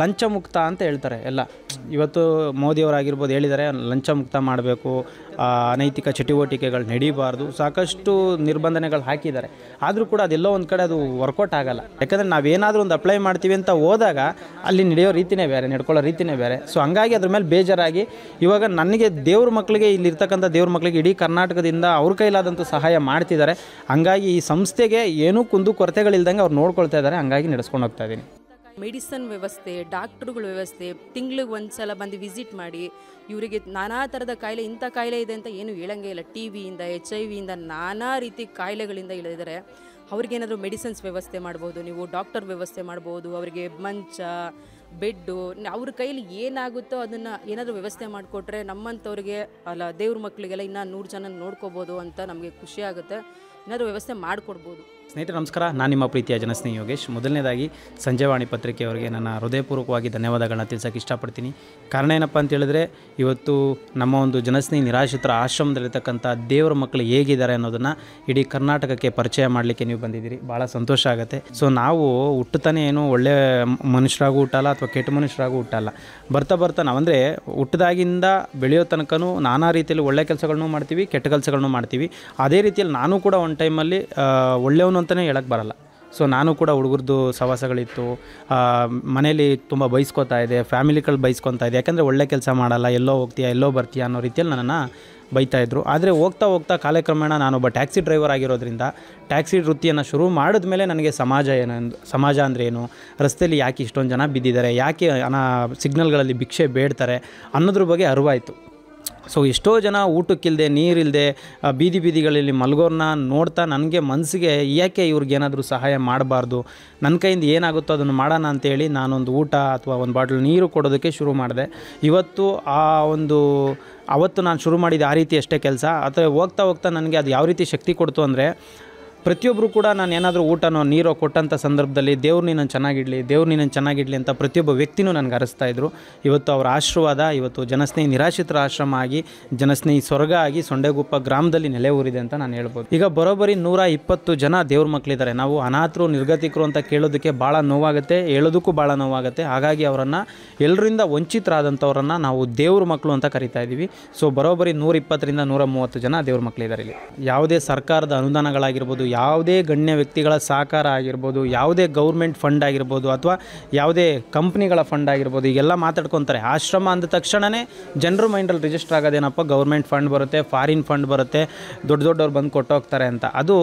ಲಂಚ ಮುಕ್ತ ಅಂತ ಹೇಳ್ತಾರೆ. ಎಲ್ಲ ಇವತ್ತು ಮೋದಿಯವರಾಗಿರ್ಬೋದು ಹೇಳಿದ್ದಾರೆ ಲಂಚ ಮುಕ್ತ ಮಾಡಬೇಕು ಅನೈತಿಕ ಚಟುವಟಿಕೆಗಳು ನಡೀಬಾರ್ದು, ಸಾಕಷ್ಟು ನಿರ್ಬಂಧನೆಗಳು ಹಾಕಿದ್ದಾರೆ. ಆದರೂ ಕೂಡ ಅದೆಲ್ಲೋ ಒಂದು ಕಡೆ ಅದು ವರ್ಕೌಟ್ ಆಗಲ್ಲ. ಯಾಕಂದರೆ ನಾವೇನಾದರೂ ಒಂದು ಅಪ್ಲೈ ಮಾಡ್ತೀವಿ ಅಂತ ಹೋದಾಗ ಅಲ್ಲಿ ನಡೆಯೋ ರೀತಿನೇ ಬೇರೆ, ನಡ್ಕೊಳ್ಳೋ ರೀತಿನೇ ಬೇರೆ. ಸೊ ಹಂಗಾಗಿ ಅದ್ರ ಮೇಲೆ ಬೇಜಾರಾಗಿ ಇವಾಗ ನನಗೆ ದೇವ್ರ ಮಕ್ಕಳಿಗೆ ಇಲ್ಲಿರ್ತಕ್ಕಂಥ ದೇವ್ರ ಮಕ್ಕಳಿಗೆ ಇಡೀ ಕರ್ನಾಟಕದಿಂದ ಅವ್ರ ಕೈಲಾದಂಥ ಸಹಾಯ ಮಾಡ್ತಿದ್ದಾರೆ. ಹಂಗಾಗಿ ಈ ಸಂಸ್ಥೆಗೆ ಏನೂ ಕುಂದು ಕೊರತೆಗಳಿಲ್ದಂಗೆ ಅವ್ರು ನೋಡ್ಕೊಳ್ತಾ ಇದ್ದಾರೆ. ಹಂಗಾಗಿ ನಡೆಸ್ಕೊಂಡು ಹೋಗ್ತಾ ಇದ್ದೀನಿ. ಮೆಡಿಸನ್ ವ್ಯವಸ್ಥೆ, ಡಾಕ್ಟ್ರುಗಳ ವ್ಯವಸ್ಥೆ, ತಿಂಗ್ಳಿಗೆ ಒಂದು ಸಲ ಬಂದು ವಿಸಿಟ್ ಮಾಡಿ, ಇವರಿಗೆ ನಾನಾ ಥರದ ಕಾಯಿಲೆ, ಇಂಥ ಕಾಯಿಲೆ ಇದೆ ಅಂತ ಏನು ಹೇಳಂಗೇ ಇಲ್ಲ. ಟಿ ವಿಯಿಂದ, ಎಚ್ ಐ ವಿಯಿಂದ ನಾನಾ ರೀತಿ ಕಾಯಿಲೆಗಳಿಂದ ಇಳಿದರೆ ಅವ್ರಿಗೇನಾದರೂ ಮೆಡಿಸಿನ್ಸ್ ವ್ಯವಸ್ಥೆ ಮಾಡ್ಬೋದು, ನೀವು ಡಾಕ್ಟರ್ ವ್ಯವಸ್ಥೆ ಮಾಡ್ಬೋದು, ಅವರಿಗೆ ಮಂಚ, ಬೆಡ್ಡು, ಅವ್ರ ಕೈಲಿ ಏನಾಗುತ್ತೋ ಅದನ್ನು ಏನಾದರೂ ವ್ಯವಸ್ಥೆ ಮಾಡಿಕೊಟ್ರೆ ನಮ್ಮಂಥವ್ರಿಗೆ, ಅಲ್ಲ ದೇವ್ರ ಮಕ್ಕಳಿಗೆಲ್ಲ ಇನ್ನೂ ನೂರು ಜನ ನೋಡ್ಕೋಬೋದು ಅಂತ ನಮಗೆ ಖುಷಿ ಆಗುತ್ತೆ. ಏನಾದರೂ ವ್ಯವಸ್ಥೆ ಮಾಡಿಕೊಡ್ಬೋದು. ಸ್ನೇಹಿತರೆ, ನಮಸ್ಕಾರ. ನಾನು ನಿಮ್ಮ ಪ್ರೀತಿಯ ಜನಸ್ನೇಹಿ ಯೋಗೇಶ್. ಮೊದಲನೇದಾಗಿ ಸಂಜೆವಾಣಿ ಪತ್ರಿಕೆಯವರಿಗೆ ನನ್ನ ಹೃದಯಪೂರ್ವಕವಾಗಿ ಧನ್ಯವಾದಗಳನ್ನ ತಿಳಿಸೋಕೆ ಇಷ್ಟಪಡ್ತೀನಿ. ಕಾರಣ ಏನಪ್ಪ ಅಂತ ಹೇಳಿದ್ರೆ, ಇವತ್ತು ನಮ್ಮ ಒಂದು ಜನಸ್ನೇಹಿ ನಿರಾಶ್ರಿತರ ಆಶ್ರಮದಲ್ಲಿರ್ತಕ್ಕಂಥ ದೇವರ ಮಕ್ಕಳು ಹೇಗಿದ್ದಾರೆ ಅನ್ನೋದನ್ನು ಇಡೀ ಕರ್ನಾಟಕಕ್ಕೆ ಪರಿಚಯ ಮಾಡಲಿಕ್ಕೆ ನೀವು ಬಂದಿದ್ದೀರಿ. ಭಾಳ ಸಂತೋಷ ಆಗುತ್ತೆ. ಸೊ ನಾವು ಹುಟ್ಟುತ್ತಾನೆ ಏನು ಒಳ್ಳೆ ಮನುಷ್ಯರಾಗೂ ಹುಟ್ಟಲ್ಲ ಅಥವಾ ಕೆಟ್ಟ ಮನುಷ್ಯರಾಗೂ ಹುಟ್ಟಲ್ಲ. ಬರ್ತಾ ಬರ್ತಾ ನಾವಂದರೆ ಹುಟ್ಟಿದಾಗಿಂದ ಬೆಳೆಯೋ ತನಕನೂ ನಾನಾ ರೀತಿಯಲ್ಲಿ ಒಳ್ಳೆ ಕೆಲಸಗಳನ್ನೂ ಮಾಡ್ತೀವಿ, ಕೆಟ್ಟ ಕೆಲಸಗಳನ್ನೂ ಮಾಡ್ತೀವಿ. ಅದೇ ರೀತಿಯಲ್ಲಿ ನಾನು ಕೂಡ ಒಂದು ಟೈಮಲ್ಲಿ ಒಳ್ಳೆಯವನು ಅಂತಲೇ ಹೇಳಕ್ಕೆ ಬರಲ್ಲ. ಸೊ ನಾನು ಕೂಡ ಹುಡುಗರದ್ದು ಸವಾಸಗಳಿತ್ತು. ಮನೇಲಿ ತುಂಬ ಬೈಸ್ಕೊತಾ ಇದೆ ಫ್ಯಾಮಿಲಿಗಳು ಬೈಸ್ಕೊತಾ ಇದೆ ಯಾಕಂದರೆ ಒಳ್ಳೆ ಕೆಲಸ ಮಾಡಲ್ಲ, ಎಲ್ಲೋ ಹೋಗ್ತೀಯಾ, ಎಲ್ಲೋ ಬರ್ತೀಯಾ ಅನ್ನೋ ರೀತಿಯಲ್ಲಿ ನನ್ನನ್ನು ಬೈತಾಯಿದ್ರು ಆದರೆ ಹೋಗ್ತಾ ಹೋಗ್ತಾ ಕಾಲಕ್ರಮೇಣ ನಾನೊಬ್ಬ ಟ್ಯಾಕ್ಸಿ ಡ್ರೈವರ್ ಆಗಿರೋದ್ರಿಂದ ಟ್ಯಾಕ್ಸಿ ವೃತ್ತಿಯನ್ನು ಶುರು ಮಾಡಿದ್ಮೇಲೆ ನನಗೆ ಸಮಾಜ ಏನಂದು ಸಮಾಜ ಅಂದರೆ ಏನು ರಸ್ತೆಯಲ್ಲಿ ಯಾಕೆ ಇಷ್ಟೊಂದು ಜನ ಬಿದ್ದಿದ್ದಾರೆ, ಯಾಕೆ ಅನಾ ಸಿಗ್ನಲ್ಗಳಲ್ಲಿ ಭಿಕ್ಷೆ ಬೇಡ್ತಾರೆ ಅನ್ನೋದ್ರ ಬಗ್ಗೆ ಅರಿವಾಯಿತು. ಸೊ ಎಷ್ಟೋ ಜನ ಊಟಕ್ಕಿಲ್ಲದೆ ನೀರಿಲ್ಲದೆ ಬೀದಿ ಬೀದಿಗಳಲ್ಲಿ ಮಲಗೋರ್ನ ನೋಡ್ತಾ ನನಗೆ ಮನಸ್ಸಿಗೆ ಯಾಕೆ ಇವ್ರಿಗೇನಾದರೂ ಸಹಾಯ ಮಾಡಬಾರ್ದು? ನನ್ನ ಕೈಯಿಂದ ಏನಾಗುತ್ತೋ ಅದನ್ನು ಮಾಡೋಣ ಅಂತೇಳಿ ನಾನೊಂದು ಊಟ ಅಥವಾ ಒಂದು ಬಾಟ್ಲ್ ನೀರು ಕೊಡೋದಕ್ಕೆ ಶುರು ಮಾಡಿದೆ. ಇವತ್ತು ಆ ಒಂದು, ಅವತ್ತು ನಾನು ಶುರು ಮಾಡಿದ ಆ ರೀತಿ ಅಷ್ಟೇ ಕೆಲಸ. ಅಥವಾ ಹೋಗ್ತಾ ಹೋಗ್ತಾ ನನಗೆ ಅದು ಯಾವ ರೀತಿ ಶಕ್ತಿ ಕೊಡ್ತು ಅಂದರೆ ಪ್ರತಿಯೊಬ್ಬರು ಕೂಡ ನಾನು ಏನಾದರೂ ಊಟನೋ ನೀರೋ ಕೊಟ್ಟಂಥ ಸಂದರ್ಭದಲ್ಲಿ ದೇವ್ರು ನೀನು ಚೆನ್ನಾಗಿಡಲಿ, ದೇವ್ರು ನೀನು ಚೆನ್ನಾಗಿಡಲಿ ಅಂತ ಪ್ರತಿಯೊಬ್ಬ ವ್ಯಕ್ತಿನೂ ನನಗೆ ಅರಸ್ತಾ ಇದ್ದರು ಇವತ್ತು ಅವರ ಆಶೀರ್ವಾದ, ಇವತ್ತು ಜನಸ್ನೇಹಿ ನಿರಾಶ್ರಿತರ ಆಶ್ರಮ ಆಗಿ, ಜನಸ್ನೇಹಿ ಸ್ವರ್ಗ ಆಗಿ ಸೊಂಡೆಗುಪ್ಪ ಗ್ರಾಮದಲ್ಲಿ ನೆಲೆ ಊರಿದೆ ಅಂತ ನಾನು ಹೇಳ್ಬೋದು. ಈಗ ಬರೋಬ್ಬರಿ ನೂರ ಇಪ್ಪತ್ತು ಜನ ದೇವ್ರ ಮಕ್ಕಳಿದ್ದಾರೆ ನಾವು ಅನಾಥರು, ನಿರ್ಗತಿಕರು ಅಂತ ಕೇಳೋದಕ್ಕೆ ಭಾಳ ನೋವಾಗುತ್ತೆ, ಹೇಳೋದಕ್ಕೂ ಭಾಳ ನೋವಾಗುತ್ತೆ. ಹಾಗಾಗಿ ಅವರನ್ನು ಎಲ್ಲರಿಂದ ವಂಚಿತರಾದಂಥವ್ರನ್ನು ನಾವು ದೇವ್ರ ಮಕ್ಕಳು ಅಂತ ಕರಿತಾ ಇದ್ದೀವಿ. ಸೊ ಬರೋಬ್ಬರಿ ನೂರ ಇಪ್ಪತ್ತರಿಂದ ನೂರ ಮೂವತ್ತು ಜನ ದೇವ್ರ ಮಕ್ಕಳಿದ್ದಾರೆ ಇಲ್ಲಿ. ಯಾವುದೇ ಸರ್ಕಾರದ ಅನುದಾನಗಳಾಗಿರ್ಬೋದು ಯಾವುದೇ ಗಣ್ಯ ವ್ಯಕ್ತಿಗಳ ಸಹಕಾರ ಆಗಿರ್ಬೋದು, ಯಾವುದೇ ಗೌರ್ಮೆಂಟ್ ಫಂಡ್ ಆಗಿರ್ಬೋದು ಅಥವಾ ಯಾವುದೇ ಕಂಪ್ನಿಗಳ ಫಂಡ್ ಆಗಿರ್ಬೋದು, ಈಗೆಲ್ಲ ಮಾತಾಡ್ಕೊತಾರೆ. ಆಶ್ರಮ ಅಂದ ತಕ್ಷಣವೇ ಜನರ ಮೈಂಡಲ್ಲಿ ರಿಜಿಸ್ಟರ್ ಆಗೋದೇನಪ್ಪ? ಗೌರ್ಮೆಂಟ್ ಫಂಡ್ ಬರುತ್ತೆ ಫಾರಿನ್ ಫಂಡ್ ಬರುತ್ತೆ, ದೊಡ್ಡ ದೊಡ್ಡವ್ರು ಬಂದು ಕೊಟ್ಟೋಗ್ತಾರೆ ಅಂತ. ಅದು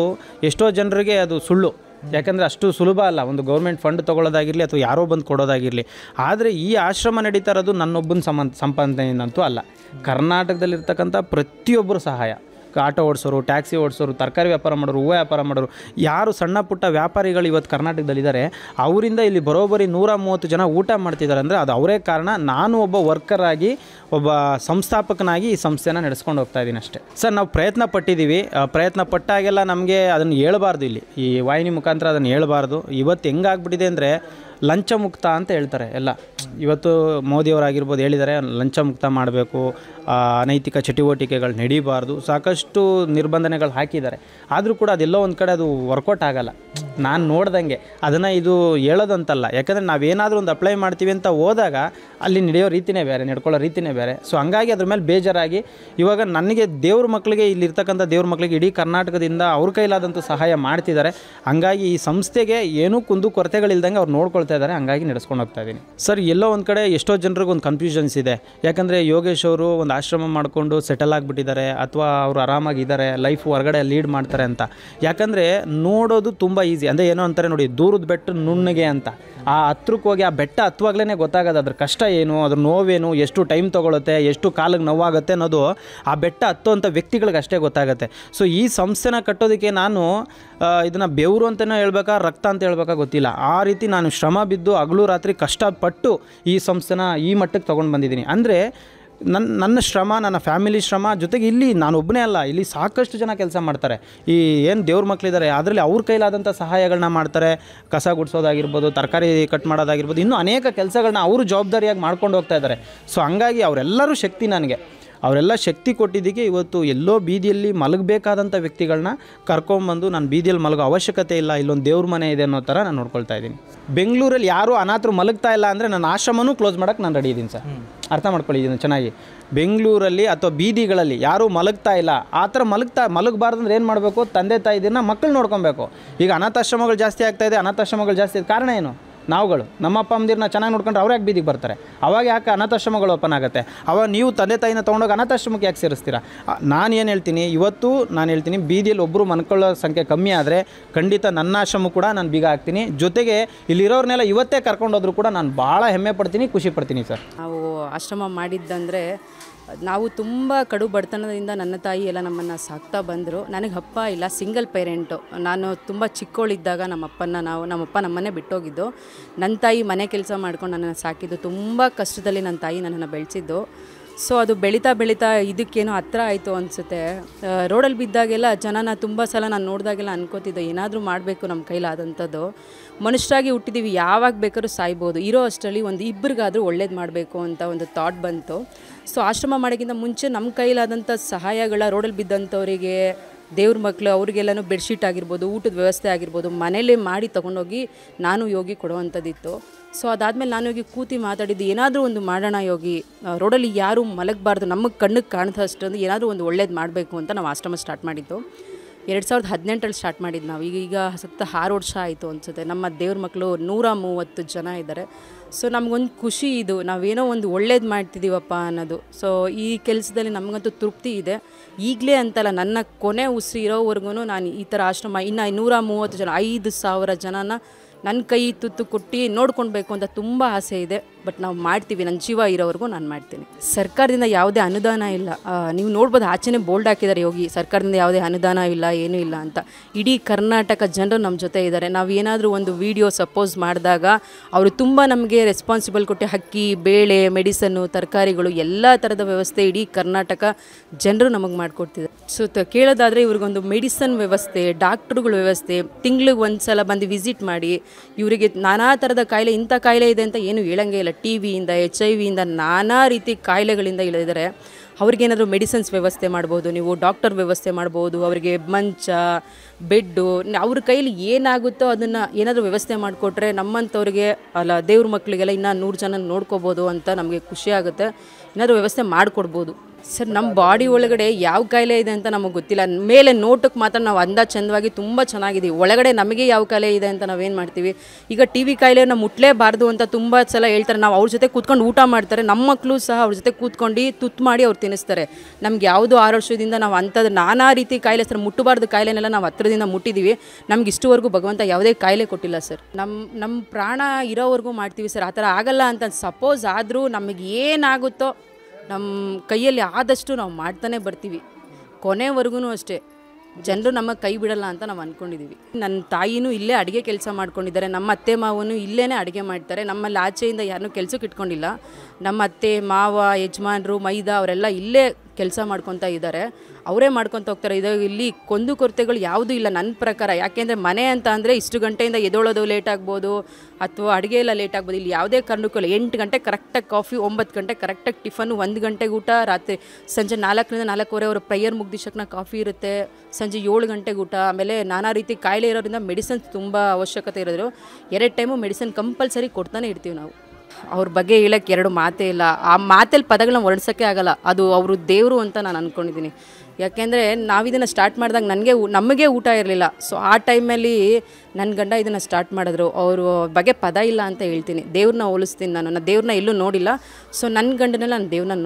ಎಷ್ಟೋ ಜನರಿಗೆ ಅದು ಸುಳ್ಳು. ಯಾಕಂದರೆ ಅಷ್ಟು ಸುಲಭ ಅಲ್ಲ. ಒಂದು ಗೌರ್ಮೆಂಟ್ ಫಂಡ್ ತೊಗೊಳ್ಳೋದಾಗಿರಲಿ ಅಥವಾ ಯಾರೋ ಬಂದು ಕೊಡೋದಾಗಿರಲಿ. ಆದರೆ ಈ ಆಶ್ರಮ ನಡೀತಾ ಇರೋದು ನನ್ನೊಬ್ಬನ ಸಮ ಅಲ್ಲ. ಕರ್ನಾಟಕದಲ್ಲಿರ್ತಕ್ಕಂಥ ಪ್ರತಿಯೊಬ್ಬರು ಸಹಾಯ. ಆಟೋ ಓಡಿಸೋರು, ಟ್ಯಾಕ್ಸಿ ಓಡಿಸೋರು, ತರಕಾರಿ ವ್ಯಾಪಾರ ಮಾಡೋರು, ಹೂವು ವ್ಯಾಪಾರ ಮಾಡೋರು, ಯಾರು ಸಣ್ಣ ಪುಟ್ಟ ವ್ಯಾಪಾರಿಗಳು ಇವತ್ತು ಕರ್ನಾಟಕದಲ್ಲಿದ್ದಾರೆ, ಅವರಿಂದ ಇಲ್ಲಿ ಬರೋಬ್ಬರಿ ನೂರ ಮೂವತ್ತು ಜನ ಊಟ ಮಾಡ್ತಿದ್ದಾರೆ ಅಂದರೆ ಅದು ಅವರೇ ಕಾರಣ. ನಾನು ಒಬ್ಬ ವರ್ಕರ್ ಆಗಿ, ಒಬ್ಬ ಸಂಸ್ಥಾಪಕನಾಗಿ ಈ ಸಂಸ್ಥೆನ ನಡೆಸ್ಕೊಂಡು ಹೋಗ್ತಾ ಇದ್ದೀನಿ ಅಷ್ಟೇ. ಸರ್, ನಾವು ಪ್ರಯತ್ನ ಪಟ್ಟಿದ್ದೀವಿ. ಪ್ರಯತ್ನ ಪಟ್ಟಾಗೆಲ್ಲ ನಮಗೆ ಅದನ್ನು ಹೇಳಬಾರ್ದು ಇಲ್ಲಿ. ಈ ವಾಹಿನಿ ಮುಖಾಂತರ ಅದನ್ನು ಹೇಳಬಾರ್ದು. ಇವತ್ತು ಹೆಂಗಾಗ್ಬಿಟ್ಟಿದೆ ಅಂದರೆ ಲಂಚ ಮುಕ್ತ ಅಂತ ಹೇಳ್ತಾರೆ. ಎಲ್ಲ ಇವತ್ತು ಮೋದಿಯವರಾಗಿರ್ಬೋದು ಹೇಳಿದ್ದಾರೆ ಲಂಚ ಮುಕ್ತ ಮಾಡಬೇಕು ಅನೈತಿಕ ಚಟುವಟಿಕೆಗಳು ನಡೀಬಾರ್ದು, ಸಾಕಷ್ಟು ನಿರ್ಬಂಧನೆಗಳು ಹಾಕಿದ್ದಾರೆ. ಆದರೂ ಕೂಡ ಅದೆಲ್ಲೋ ಒಂದು ಕಡೆ ಅದು ವರ್ಕೌಟ್ ಆಗಲ್ಲ. ನಾನು ನೋಡ್ದಂಗೆ ಅದನ್ನು ಇದು ಹೇಳೋದಂತಲ್ಲ. ಯಾಕಂದರೆ ನಾವೇನಾದರೂ ಒಂದು ಅಪ್ಲೈ ಮಾಡ್ತೀವಿ ಅಂತ ಹೋದಾಗ ಅಲ್ಲಿ ನಡೆಯೋ ರೀತಿನೇ ಬೇರೆ, ನಡ್ಕೊಳ್ಳೋ ರೀತಿನೇ ಬೇರೆ. ಸೊ ಹಂಗಾಗಿ ಅದ್ರ ಮೇಲೆ ಬೇಜಾರಾಗಿ ಇವಾಗ ನನಗೆ ದೇವ್ರ ಮಕ್ಕಳಿಗೆ ಇಲ್ಲಿರ್ತಕ್ಕಂಥ ದೇವ್ರ ಮಕ್ಕಳಿಗೆ ಇಡೀ ಕರ್ನಾಟಕದಿಂದ ಅವ್ರ ಕೈಲಾದಂಥ ಸಹಾಯ ಮಾಡ್ತಿದ್ದಾರೆ. ಹಂಗಾಗಿ ಈ ಸಂಸ್ಥೆಗೆ ಏನೂ ಕುಂದು ಕೊರತೆಗಳಿಲ್ದಂಗೆ ಅವ್ರು ನೋಡ್ಕೊಳ್ತಾ ಇದ್ದಾರೆ, ಹಂಗಾಗಿ ನಡೆಸ್ಕೊಂಡು ಹೋಗ್ತಾ ಇದ್ದೀನಿ. ಸರ್, ಎಲ್ಲೋ ಒಂದು ಕಡೆ ಎಷ್ಟೋ ಜನರಿಗೆ ಒಂದು ಕನ್ಫ್ಯೂಷನ್ಸ್ ಇದೆ. ಯಾಕಂದರೆ ಯೋಗೇಶ್ ಅವರು ಒಂದು ಆಶ್ರಮ ಮಾಡಿಕೊಂಡು ಸೆಟಲ್ ಆಗಿಬಿಟ್ಟಿದ್ದಾರೆ, ಅಥವಾ ಅವರು ಆರಾಮಾಗಿದ್ದಾರೆ ಲೈಫ್ ಹೊರಗಡೆ ಲೀಡ್ ಮಾಡ್ತಾರೆ ಅಂತ. ಯಾಕಂದರೆ ನೋಡೋದು ತುಂಬ ಈಸಿ ಅಂದರೆ ಏನೋ ಅಂತಾರೆ ನೋಡಿ, ದೂರದ ಬೆಟ್ಟ ನುಣ್ಣಗೆ ಅಂತ. ಆ ಹತ್ರಕ್ಕೆ ಹೋಗಿ ಆ ಬೆಟ್ಟ ಹತ್ತುವಾಗಲೇ ಗೊತ್ತಾಗೋದು ಅದ್ರ ಕಷ್ಟ ಏನು, ಅದ್ರ ನೋವೇನು, ಎಷ್ಟು ಟೈಮ್ ತೊಗೊಳುತ್ತೆ, ಎಷ್ಟು ಕಾಲಿಗೆ ನೋವಾಗುತ್ತೆ ಅನ್ನೋದು ಆ ಬೆಟ್ಟ ಹತ್ತುವಂಥ ವ್ಯಕ್ತಿಗಳಿಗೆ ಅಷ್ಟೇ ಗೊತ್ತಾಗುತ್ತೆ. ಸೊ ಈ ಸಂಸ್ಥೆನ ಕಟ್ಟೋದಕ್ಕೆ ನಾನು ಇದನ್ನು ಬೆವರು ಅಂತಲೇ ಹೇಳ್ಬೇಕಾ, ರಕ್ತ ಅಂತ ಹೇಳ್ಬೇಕಾ ಗೊತ್ತಿಲ್ಲ. ಆ ರೀತಿ ನಾನು ಶ್ರಮ ಬಿದ್ದು ಹಗಲು ರಾತ್ರಿ ಕಷ್ಟಪಟ್ಟು ಈ ಸಂಸ್ಥೆನ ಈ ಮಟ್ಟಕ್ಕೆ ತೊಗೊಂಡು ಬಂದಿದ್ದೀನಿ. ಅಂದರೆ ನನ್ನ ನನ್ನ ಶ್ರಮ, ನನ್ನ ಫ್ಯಾಮಿಲಿ ಶ್ರಮ ಜೊತೆಗೆ ಇಲ್ಲಿ ನಾನು ಒಬ್ಬನೇ ಅಲ್ಲ, ಇಲ್ಲಿ ಸಾಕಷ್ಟು ಜನ ಕೆಲಸ ಮಾಡ್ತಾರೆ. ಈ ಏನು ದೇವ್ರ ಮಕ್ಕಳಿದ್ದಾರೆ ಅದರಲ್ಲಿ ಅವ್ರ ಕೈಲಾದಂಥ ಸಹಾಯಗಳನ್ನ ಮಾಡ್ತಾರೆ. ಕಸ ಗುಡಿಸೋದಾಗಿರ್ಬೋದು, ತರಕಾರಿ ಕಟ್ ಮಾಡೋದಾಗಿರ್ಬೋದು, ಇನ್ನೂ ಅನೇಕ ಕೆಲಸಗಳನ್ನ ಅವರು ಜವಾಬ್ದಾರಿಯಾಗಿ ಮಾಡ್ಕೊಂಡು ಹೋಗ್ತಾ ಇದ್ದಾರೆ ಸೊ ಹಂಗಾಗಿ ಅವರೆಲ್ಲರೂ ಶಕ್ತಿ ನನಗೆ. ಅವರೆಲ್ಲ ಶಕ್ತಿ ಕೊಟ್ಟಿದ್ದಕ್ಕೆ ಇವತ್ತು ಎಲ್ಲೋ ಬೀದಿಯಲ್ಲಿ ಮಲಗಬೇಕಾದಂಥ ವ್ಯಕ್ತಿಗಳನ್ನ ಕರ್ಕೊಂಬಂದು ನಾನು ಬೀದಿಯಲ್ಲಿ ಮಲಗೋ ಅವಶ್ಯಕತೆ ಇಲ್ಲ ಇಲ್ಲೊಂದು ದೇವ್ರ ಮನೆ ಇದೆ ಅನ್ನೋ ಥರ ನಾನು ನೋಡ್ಕೊಳ್ತಾ ಇದ್ದೀನಿ. ಬೆಂಗಳೂರಲ್ಲಿ ಯಾರೂ ಅನಾಥರು ಮಲಗ್ತಾ ಇಲ್ಲ ಅಂದರೆ ನನ್ನ ಆಶ್ರಮನೂ ಕ್ಲೋಸ್ ಮಾಡೋಕ್ಕೆ ನಾನು ರೆಡಿ ಇದ್ದೀನಿ ಸರ್. ಅರ್ಥ ಮಾಡ್ಕೊಳ್ಳಿದ್ದೀನಿ ಚೆನ್ನಾಗಿ. ಬೆಂಗಳೂರಲ್ಲಿ ಅಥವಾ ಬೀದಿಗಳಲ್ಲಿ ಯಾರೂ ಮಲಗ್ತಾ ಇಲ್ಲ ಆ ಥರ ಮಲಗ್ತಾ ಮಲಗಬಾರ್ದು ಅಂದ್ರೆ ಏನು ಮಾಡಬೇಕು? ತಂದೆ ತಾಯಿದಿನ ಮಕ್ಕಳು ನೋಡ್ಕೊಬೇಕು. ಈಗ ಅನಾಥಾಶ್ರಮಗಳು ಜಾಸ್ತಿ ಆಗ್ತಾ ಇದೆ ಅನಾಥಾಶ್ರಮಗಳು ಜಾಸ್ತಿ ಕಾರಣ ಏನು? ನಾವುಗಳು. ನಮ್ಮ ಅಪ್ಪ ಅಮ್ಮದಿರನ್ನ ಚೆನ್ನಾಗಿ ನೋಡ್ಕೊಂಡ್ರೆ ಅವ್ರು ಯಾಕೆ ಬೀದಿಗೆ ಬರ್ತಾರೆ? ಅವಾಗ ಯಾಕೆ ಅನಾಥಾಶ್ರಮಗಳು ಓಪನ್ ಆಗುತ್ತೆ? ಅವಾಗ ನೀವು ತಂದೆ ತಾಯಿನ ತೊಗೊಂಡೋಗಿ ಅನಾಥಾಶ್ರಮಕ್ಕೆ ಯಾಕೆ ಸೇರಿಸ್ತೀರಾ? ನಾನು ಏನು ಹೇಳ್ತೀನಿ, ಇವತ್ತು ನಾನು ಹೇಳ್ತೀನಿ, ಬೀದಿಯಲ್ಲಿ ಒಬ್ಬರು ಮನ್ಕೊಳ್ಳೋ ಸಂಖ್ಯೆ ಕಮ್ಮಿ ಆದರೆ ಖಂಡಿತ ನನ್ನ ಆಶ್ರಮ ಕೂಡ ನಾನು ಬೀಗ ಹಾಕ್ತೀನಿ. ಜೊತೆಗೆ ಇಲ್ಲಿರೋರ್ನೆಲ್ಲ ಇವತ್ತೇ ಕರ್ಕೊಂಡೋದ್ರು ಕೂಡ ನಾನು ಭಾಳ ಹೆಮ್ಮೆ ಪಡ್ತೀನಿ, ಖುಷಿ ಪಡ್ತೀನಿ ಸರ್. ನಾವು ಆಶ್ರಮ ಮಾಡಿದ್ದಂದರೆ ನಾವು ತುಂಬ ಕಡು ಬಡತನದಿಂದ ನನ್ನ ತಾಯಿ ಎಲ್ಲ ನಮ್ಮನ್ನು ಸಾಕ್ತಾ ಬಂದರು. ನನಗೆ ಅಪ್ಪ ಇಲ್ಲ ಸಿಂಗಲ್ ಪೇರೆಂಟು ನಾನು ತುಂಬ ಚಿಕ್ಕವಳಿದ್ದಾಗ ನಮ್ಮ ಅಪ್ಪನ ನಾವು, ನಮ್ಮಪ್ಪ ನಮ್ಮನ್ನೇ ಬಿಟ್ಟೋಗಿದ್ದು. ನನ್ನ ತಾಯಿ ಮನೆ ಕೆಲಸ ಮಾಡ್ಕೊಂಡು ನನ್ನನ್ನು ಸಾಕಿದ್ದು ತುಂಬ ಕಷ್ಟದಲ್ಲಿ ನನ್ನ ತಾಯಿ ನನ್ನನ್ನು ಬೆಳೆಸಿದ್ದು. ಸೊ ಅದು ಬೆಳೀತಾ ಬೆಳೀತಾ ಇದಕ್ಕೇನೋ ಹತ್ರ ಆಯಿತು ಅನಿಸುತ್ತೆ. ರೋಡಲ್ಲಿ ಬಿದ್ದಾಗೆಲ್ಲ ಜನನ ತುಂಬ ಸಲ ನಾನು ನೋಡಿದಾಗೆಲ್ಲ ಅನ್ಕೋತಿದ್ದೆ, ಏನಾದರೂ ಮಾಡಬೇಕು ನಮ್ಮ ಕೈಲಾದಂಥದ್ದು. ಮನುಷ್ಯರಾಗಿ ಹುಟ್ಟಿದ್ದೀವಿ ಯಾವಾಗ ಬೇಕಾದ್ರೂ ಸಾಯ್ಬೋದು. ಇರೋ ಅಷ್ಟರಲ್ಲಿ ಒಂದು ಇಬ್ಬರಿಗಾದರೂ ಒಳ್ಳೇದು ಮಾಡಬೇಕು ಅಂತ ಒಂದು ಥಾಟ್ ಬಂತು. ಸೊ ಆಶ್ರಮ ಮಾಡೋಕ್ಕಿಂತ ಮುಂಚೆ ನಮ್ಮ ಕೈಲಾದಂಥ ಸಹಾಯಗಳ, ರೋಡಲ್ಲಿ ಬಿದ್ದಂಥವರಿಗೆ ದೇವ್ರ ಮಕ್ಕಳು ಅವ್ರಿಗೆಲ್ಲನೂ ಬೆಡ್ಶೀಟ್ ಆಗಿರ್ಬೋದು, ಊಟದ ವ್ಯವಸ್ಥೆ ಆಗಿರ್ಬೋದು, ಮನೇಲೇ ಮಾಡಿ ತೊಗೊಂಡೋಗಿ ನಾನು ಯೋಗಿ ಕೊಡುವಂಥದ್ದಿತ್ತು. ಸೊ ಅದಾದಮೇಲೆ ನಾನು ಯೋಗಿ ಕೂತಿ ಮಾತಾಡಿದ್ದು, ಏನಾದರೂ ಒಂದು ಮಾಡೋಣ ಯೋಗಿ ರೋಡಲ್ಲಿ ಯಾರೂ ಮಲಗಬಾರ್ದು, ನಮಗೆ ಕಣ್ಣಿಗೆ ಕಾಣ್ದಷ್ಟೊಂದು ಏನಾದರೂ ಒಂದು ಒಳ್ಳೇದು ಮಾಡಬೇಕು ಅಂತ ನಾವು ಆಶ್ರಮ ಸ್ಟಾರ್ಟ್ ಮಾಡಿದ್ದು. ಎರಡು ಸಾವಿರದ ಹದಿನೆಂಟರಲ್ಲಿ ಸ್ಟಾರ್ಟ್ ಮಾಡಿದ್ದು ನಾವು. ಈಗ ಈಗ ಸತ್ತ ಆರು ವರ್ಷ ಆಯಿತು ಅನಿಸುತ್ತೆ. ನಮ್ಮ ದೇವ್ರ ಮಕ್ಕಳು ನೂರ ಮೂವತ್ತು ಜನ ಇದ್ದಾರೆ. ಸೊ ನಮಗೊಂದು ಖುಷಿ ಇದು. ನಾವೇನೋ ಒಂದು ಒಳ್ಳೇದು ಮಾಡ್ತಿದ್ದೀವಪ್ಪ ಅನ್ನೋದು. ಸೊ ಈ ಕೆಲಸದಲ್ಲಿ ನಮಗಂತೂ ತೃಪ್ತಿ ಇದೆ. ಈಗಲೇ ಅಂತಲ್ಲ, ನನ್ನ ಕೊನೆ ಉಸಿರು ಇರೋವರೆಗೂ ನಾನು ಈ ಥರ ಆಶ್ರಮ, ಇನ್ನು ನೂರ ಮೂವತ್ತು ಜನ, ಐದು ಸಾವಿರ ಜನನ ನನ್ನ ಕೈ ತುತ್ತು ಕೊಟ್ಟು ನೋಡ್ಕೊಳ್ಬೇಕು ಅಂತ ತುಂಬ ಆಸೆ ಇದೆ. ಬಟ್ ನಾವು ಮಾಡ್ತೀವಿ ನನ್ನ ಜೀವ ಇರೋವರೆಗೂ ನಾನು ಮಾಡ್ತೀನಿ. ಸರ್ಕಾರದಿಂದ ಯಾವುದೇ ಅನುದಾನ ಇಲ್ಲ. ನೀವು ನೋಡ್ಬೋದು ಆಚೆನೇ ಬೋಲ್ಡ್ ಹಾಕಿದ್ದಾರೆ, ಯೋಗಿ. ಸರ್ಕಾರದಿಂದ ಯಾವುದೇ ಅನುದಾನ ಇಲ್ಲ, ಏನೂ ಇಲ್ಲ ಅಂತ. ಇಡೀ ಕರ್ನಾಟಕ ಜನರು ನಮ್ಮ ಜೊತೆ ಇದ್ದಾರೆ. ನಾವು ಏನಾದರೂ ಒಂದು ವಿಡಿಯೋ ಸಪೋಸ್ ಮಾಡಿದಾಗ ಅವರು ತುಂಬ ನಮಗೆ ರೆಸ್ಪಾನ್ಸಿಬಲ್ ಕೊಟ್ಟು ಅಕ್ಕಿ, ಬೇಳೆ, ಮೆಡಿಸನ್ನು, ತರಕಾರಿಗಳು, ಎಲ್ಲ ಥರದ ವ್ಯವಸ್ಥೆ ಇಡೀ ಕರ್ನಾಟಕ ಜನರು ನಮಗೆ ಮಾಡಿಕೊಡ್ತಿದ್ದಾರೆ. ಸೊ ಕೇಳೋದಾದರೆ ಇವ್ರಿಗೊಂದು ಮೆಡಿಸನ್ ವ್ಯವಸ್ಥೆ, ಡಾಕ್ಟ್ರುಗಳ ವ್ಯವಸ್ಥೆ, ತಿಂಗ್ಳಿಗೆ ಒಂದು ಸಲ ಬಂದು ವಿಸಿಟ್ ಮಾಡಿ, ಇವರಿಗೆ ನಾನಾ ಥರದ ಕಾಯಿಲೆ ಇಂಥ ಕಾಯಿಲೆ ಇದೆ ಅಂತ ಏನು ಹೇಳಂಗೇ ಇಲ್ಲ. ಟಿ ವಿಯಿಂದ ಎಚ್ ಐ ವಿಯಿಂದ ನಾನಾ ರೀತಿ ಕಾಯಿಲೆಗಳಿಂದ ಇಳಿದರೆ ಅವ್ರಿಗೇನಾದರೂ ಮೆಡಿಸಿನ್ಸ್ ವ್ಯವಸ್ಥೆ ಮಾಡ್ಬೋದು, ನೀವು ಡಾಕ್ಟರ್ ವ್ಯವಸ್ಥೆ ಮಾಡ್ಬೋದು, ಅವರಿಗೆ ಮಂಚ, ಬೆಡ್ಡು, ಅವ್ರ ಕೈಲಿ ಏನಾಗುತ್ತೋ ಅದನ್ನು ಏನಾದರೂ ವ್ಯವಸ್ಥೆ ಮಾಡಿಕೊಟ್ರೆ ನಮ್ಮಂಥವ್ರಿಗೆ, ಅಲ್ಲ ದೇವ್ರ ಮಕ್ಕಳಿಗೆಲ್ಲ ಇನ್ನೂ ನೂರು ಜನ ನೋಡ್ಕೋಬೋದು ಅಂತ ನಮಗೆ ಖುಷಿ ಆಗುತ್ತೆ. ಏನಾದರೂ ವ್ಯವಸ್ಥೆ ಮಾಡಿಕೊಡ್ಬೋದು. ಸರ್ ನಮ್ಮ ಬಾಡಿ ಒಳಗಡೆ ಯಾವ ಕಾಯಿಲೆ ಇದೆ ಅಂತ ನಮಗೆ ಗೊತ್ತಿಲ್ಲ. ಮೇಲೆ ನೋಟಕ್ಕೆ ಮಾತ್ರ ನಾವು ಅಂದ ಚಂದವಾಗಿ ತುಂಬ ಚೆನ್ನಾಗಿದ್ದೀವಿ ಒಳಗಡೆ ನಮಗೆ ಯಾವ ಕಾಯಿಲೆ ಇದೆ ಅಂತ ನಾವೇನು ಮಾಡ್ತೀವಿ? ಈಗ ಟಿ ವಿ ಕಾಯಿಲೆನ ಮುಟ್ಲೇಬಾರ್ದು ಅಂತ ತುಂಬ ಸಲ ಹೇಳ್ತಾರೆ. ನಾವು ಅವ್ರ ಜೊತೆ ಕೂತ್ಕೊಂಡು ಊಟ ಮಾಡ್ತಾರೆ. ನಮ್ಮ ಮಕ್ಕಳು ಸಹ ಅವ್ರ ಜೊತೆ ಕೂತ್ಕೊಂಡು ತುತ್ತು ಮಾಡಿ ಅವ್ರು ತಿನ್ನಿಸ್ತಾರೆ. ನಮ್ಗೆ ಯಾವುದೋ ಆರು ವರ್ಷದಿಂದ ನಾವು ಅಂಥದ್ದು ನಾನಾ ರೀತಿ ಕಾಯಿಲೆ ಸರ್, ಮುಟ್ಟಬಾರ್ದು ಕಾಯಿಲೆನೆಲ್ಲ ನಾವು ಹತ್ರದಿಂದ ಮುಟ್ಟಿದ್ದೀವಿ ನಮ್ಗೆ ಇಷ್ಟುವರೆಗೂ ಭಗವಂತ ಯಾವುದೇ ಕಾಯಿಲೆ ಕೊಟ್ಟಿಲ್ಲ ಸರ್. ನಮ್ಮ ನಮ್ಮ ಪ್ರಾಣ ಇರೋವರೆಗೂ ಮಾಡ್ತೀವಿ ಸರ್. ಆ ಥರ ಆಗಲ್ಲ ಅಂತ ಸಪೋಸ್ ಆದರೂ ನಮಗೆ ಏನಾಗುತ್ತೋ ನಮ್ಮ ಕೈಯಲ್ಲಿ ಆದಷ್ಟು ನಾವು ಮಾಡ್ತಾನೆ ಬರ್ತೀವಿ. ಕೊನೆವರೆಗೂ ಅಷ್ಟೇ. ಜನರು ನಮ್ಮ ಕೈ ಬಿಡಲ್ಲ ಅಂತ ನಾವು ಅಂದ್ಕೊಂಡಿದ್ದೀವಿ ನನ್ನ ತಾಯಿನೂ ಇಲ್ಲೇ ಅಡುಗೆ ಕೆಲಸ ಮಾಡ್ಕೊಂಡಿದ್ದಾರೆ. ನಮ್ಮ ಅತ್ತೆ ಮಾವನು ಇಲ್ಲೇ ಅಡುಗೆ ಮಾಡ್ತಾರೆ. ನಮ್ಮಲ್ಲಿ ಆಚೆಯಿಂದ ಯಾರನ್ನೂ ಕೆಲಸಕ್ಕೆ ಇಟ್ಕೊಂಡಿಲ್ಲ. ನಮ್ಮ ಅತ್ತೆ, ಮಾವ, ಯಜಮಾನರು, ಮೈದಾ ಅವರೆಲ್ಲ ಇಲ್ಲೇ ಕೆಲಸ ಮಾಡ್ಕೊತಾ ಇದ್ದಾರೆ ಅವರೇ ಮಾಡ್ಕೊತ ಹೋಗ್ತಾರೆ. ಇದು ಇಲ್ಲಿ ಕೊಂದು ಕೊರತೆಗಳು ಯಾವುದೂ ಇಲ್ಲ ನನ್ನ ಪ್ರಕಾರ. ಯಾಕೆಂದರೆ ಮನೆ ಅಂತ ಅಂದರೆ ಇಷ್ಟು ಗಂಟೆಯಿಂದ ಎದೊಳೋದು ಲೇಟ್ ಆಗ್ಬೋದು, ಅಥವಾ ಅಡುಗೆ ಎಲ್ಲ ಲೇಟ್ ಆಗ್ಬೋದು. ಇಲ್ಲಿ ಯಾವುದೇ ಕಾರಣಕ್ಕೂ ಇಲ್ಲ. ಎಂಟು ಗಂಟೆ ಕರೆಕ್ಟಾಗಿ ಕಾಫಿ ಒಂಬತ್ತು ಗಂಟೆ ಕರೆಕ್ಟಾಗಿ ಟಿಫನ್ ಒಂದು ಗಂಟೆಗೆ ಊಟ, ರಾತ್ರಿ ಸಂಜೆ ನಾಲ್ಕರಿಂದ ನಾಲ್ಕೂವರೆ ಅವ್ರ ಪ್ರೇಯರ್ ಮುಗ್ದಿಶಕ್ನ ಕಾಫಿ ಇರುತ್ತೆ. ಸಂಜೆ ಏಳು ಗಂಟೆಗೆ ಊಟ. ಆಮೇಲೆ ನಾನಾ ರೀತಿ ಕಾಯಿಲೆ ಇರೋದ್ರಿಂದ ಮೆಡಿಸಿನ್ಸ್ ತುಂಬ ಅವಶ್ಯಕತೆ ಇರೋದ್ರು ಎರಡು ಟೈಮು ಮೆಡಿಸಿನ್ ಕಂಪಲ್ಸರಿ ಕೊಡ್ತಾನೆ ಇರ್ತೀವಿ ನಾವು. ಅವ್ರ ಬಗ್ಗೆ ಹೇಳಕ್ಕೆ ಎರಡು ಮಾತೇ ಇಲ್ಲ. ಆ ಮಾತಲ್ಲಿ ಪದಗಳನ್ನ ವರ್ಣಿಸೋಕ್ಕೆ ಆಗಲ್ಲ. ಅದು ಅವರು ದೇವರು ಅಂತ ನಾನು ಅಂದ್ಕೊಂಡಿದ್ದೀನಿ ಯಾಕೆಂದರೆ ನಾವಿದನ್ನು ಸ್ಟಾರ್ಟ್ ಮಾಡಿದಾಗ ನನಗೆ ನಮಗೆ ಊಟ ಇರಲಿಲ್ಲ. ಸೊ ಆ ಟೈಮಲ್ಲಿ ನನ್ನ ಗಂಡ ಇದನ್ನು ಸ್ಟಾರ್ಟ್ ಮಾಡಿದ್ರು. ಅವ್ರ ಬಗ್ಗೆ ಪದ ಇಲ್ಲ ಅಂತ ಹೇಳ್ತೀನಿ. ದೇವ್ರನ್ನ ಹೋಲಿಸ್ತೀನಿ ನಾನು. ನಾನು ದೇವ್ರನ್ನ ಎಲ್ಲೂ ನೋಡಿಲ್ಲ. ಸೊ ನನ್ನ ಗಂಡನೆಲ್ಲ ನಾನು ದೇವ್ರನ್ನ